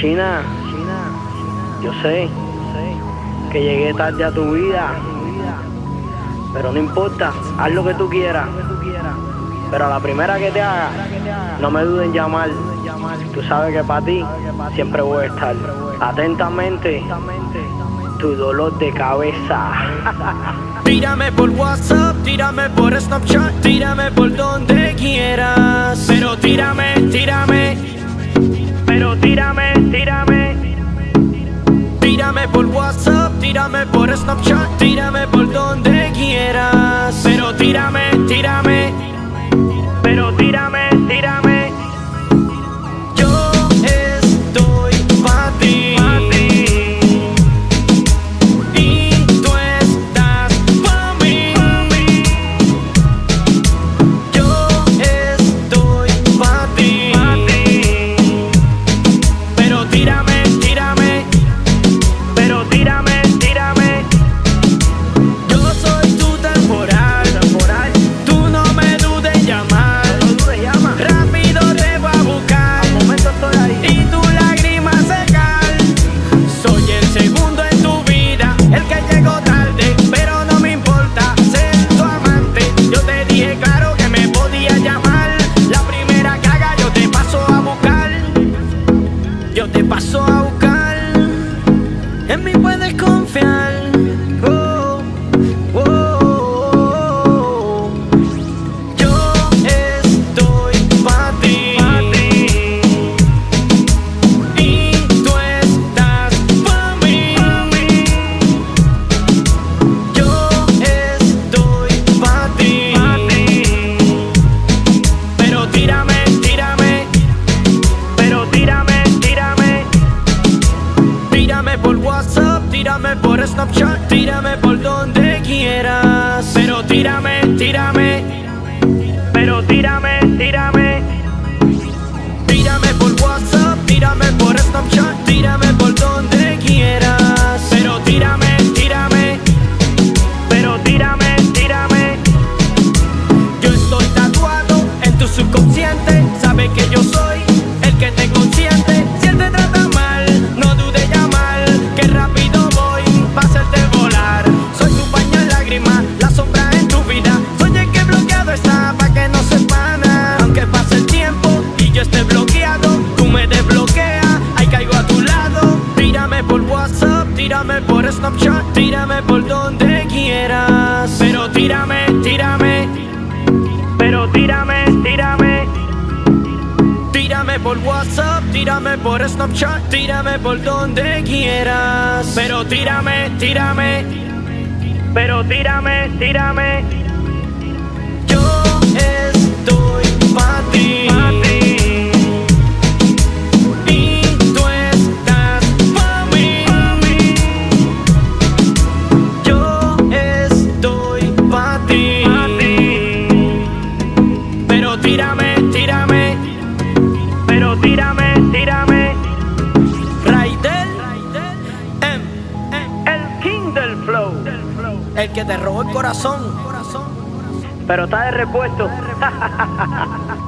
China, yo sé que llegué tarde a tu vida, pero no importa, haz lo que tú quieras. Pero a la primera que te haga, no me duden en llamar. Tú sabes que para ti siempre voy a estar. Atentamente, tu dolor de cabeza. Tírame por WhatsApp, tírame por Snapchat, tírame por donde Tírame por WhatsApp, tírame por Snapchat, tírame por donde quieras. Pero tírame, paso a buscar. En mí puedes confiar. Snapchat, tírame por donde quieras. Pero tírame, tírame. Pero tírame, tírame. Tírame por WhatsApp, tírame por Snapchat, tírame por donde quieras. Pero tírame, tírame. Pero tírame, tírame. Yo estoy tatuado en tu subconsciente. Sabes que yo soy el que te tírame por Snapchat, tírame por donde quieras. Pero tírame, tírame. Pero tírame, tírame. Tírame por WhatsApp, tírame por Snapchat, tírame por donde quieras. Pero tírame, tírame. Pero tírame, tírame. Yo El que te robó el corazón. Pero está de repuesto.